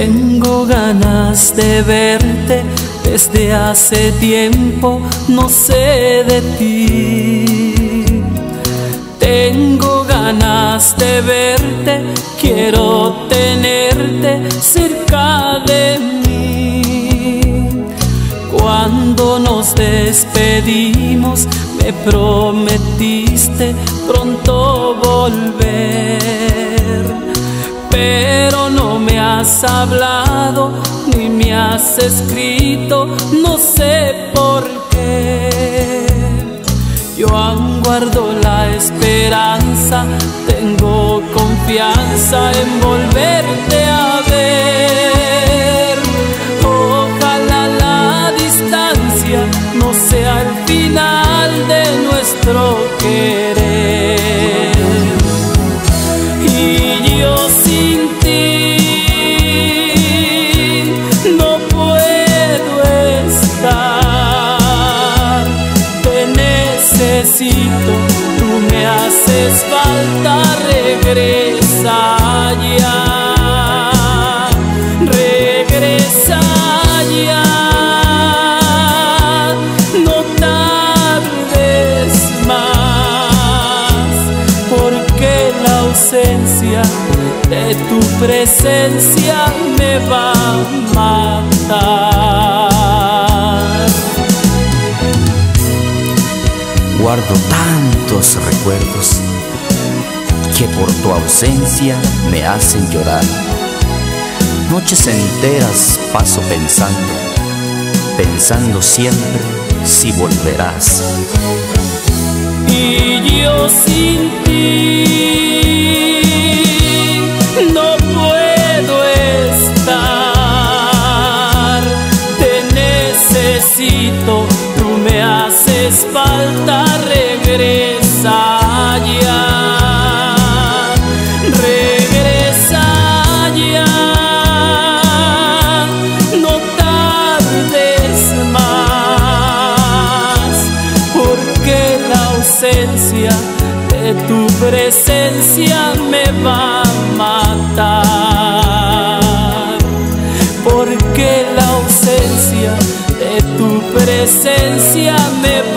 Tengo ganas de verte desde hace tiempo, no sé de ti. Tengo ganas de verte, quiero tenerte cerca de mí. Cuando nos despedimos, me prometiste pronto volver, pero me has hablado ni me has escrito, no sé por qué. Yo aún guardo la esperanza, tengo confianza en volverte a ver. Ojalá la distancia no sea el final de nuestro querer. Tú me haces falta, regresa ya. Regresa ya. No tardes más, porque la ausencia de tu presencia me va a matar. Guardo tantos recuerdos que por tu ausencia me hacen llorar. Noches enteras paso pensando, pensando siempre si volverás. Y yo sin ti no puedo estar. Te necesito, tú me haces falta, ausencia de tu presencia me va a matar. Porque la ausencia de tu presencia me va